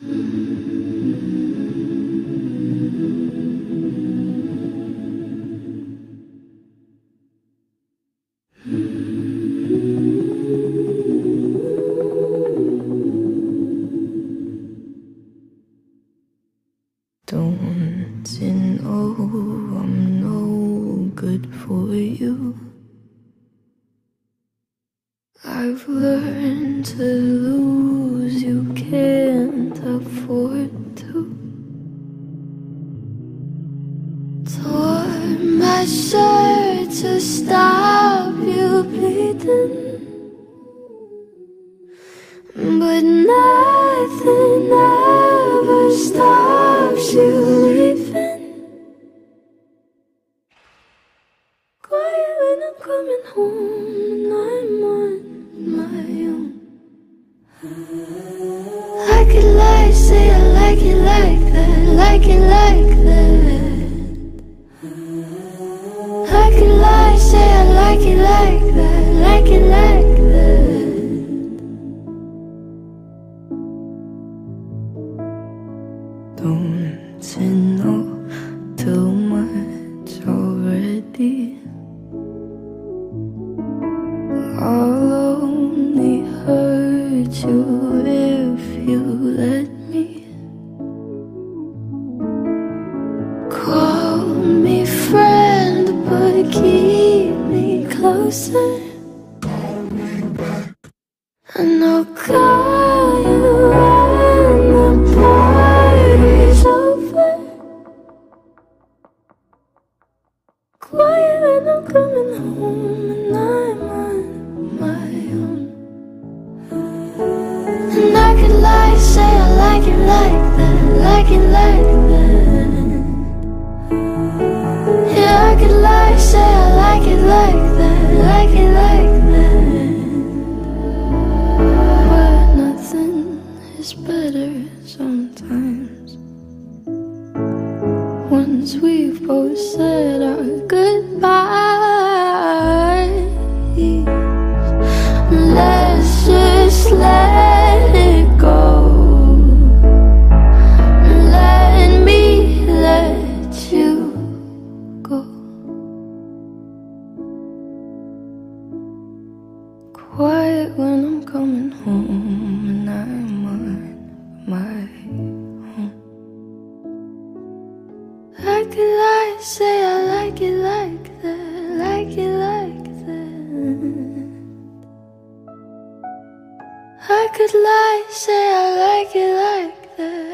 Oh, I've learned to lose, Tore my shirt to stop you bleeding. But nothing ever stops you leaving. Quiet when I'm coming home and I'm on my own. Like it like, say I like it like that, like it like that. Like it like that, like it like that. Don't you know too much already? I'll only hurt you if And I'll call you when the party's over. Quiet when I'm coming home and I'm on my own. And I could lie, say I like it like that, like it like that. Yeah, I could lie, say I like it like that, Once we've both said our goodbyes, when I'm coming home and I'm on my own. I could lie, say I like it like that, like it like that. I could lie, say I like it like like it like that.